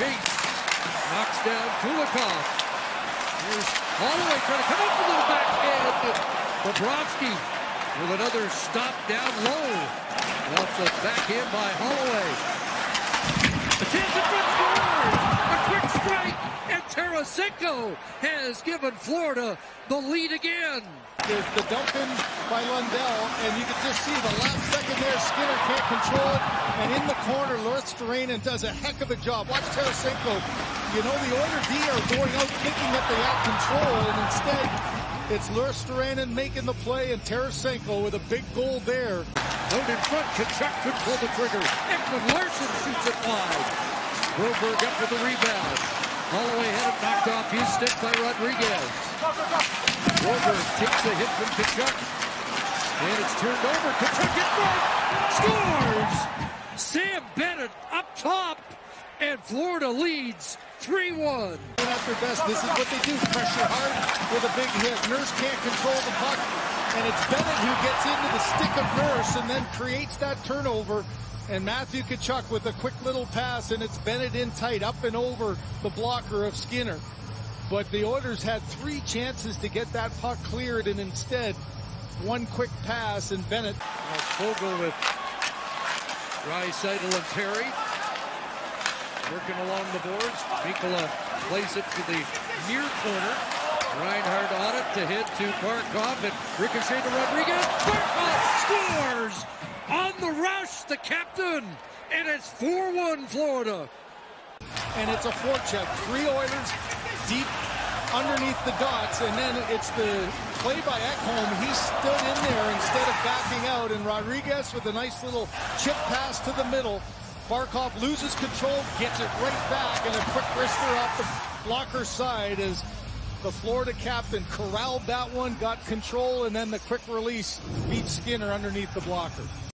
chase. Knocks down Kulikov. Here's Holloway trying to come up with the backhand. Bobrovsky with another stop down low. Off the backhand by Holloway. A chance front score. A quick strike. And Tarasenko has given Florida the lead again. There's the dump in by Lundell, and you can just see the last second there, Skinner can't control it, and in the corner, Luostarinen does a heck of a job. Watch Tarasenko. You know, the Oilers D are going out thinking that they have control, and instead, it's Luostarinen making the play, and Tarasenko with a big goal there. Out in front, Tkachuk could pull the trigger. Ekman Larsson shoots it wide. Broberg up with the rebound. Holloway had it knocked off his stick by Rodrigues. Broberg takes a hit from Tkachuk. And it's turned over. Tkachuk in front. Scores! Sam Bennett up top. And Florida leads 3-1. At their best, this is what they do. Pressure hard with a big hit. Nurse can't control the puck. And it's Bennett who gets into the stick of Nurse and then creates that turnover. And Matthew Tkachuk with a quick little pass, and it's Bennett in tight, up and over the blocker of Skinner. But the Oilers had three chances to get that puck cleared, and instead, one quick pass, and Bennett. Foegele with Draisaitl and Terry. Working along the boards. Mikkola plays it to the near corner. Reinhart on it to hit to Barkov and ricochet to Rodrigues. Barkov scores on the rush, the captain, and it's 4-1 Florida. And it's a forecheck. Three Oilers deep underneath the dots, and then it's the play by Ekholm. He stood in there instead of backing out, and Rodrigues with a nice little chip pass to the middle. Barkov loses control, gets it right back, and a quick wrister off the blocker side as the Florida captain corralled that one, got control, and then the quick release beat Skinner underneath the blocker.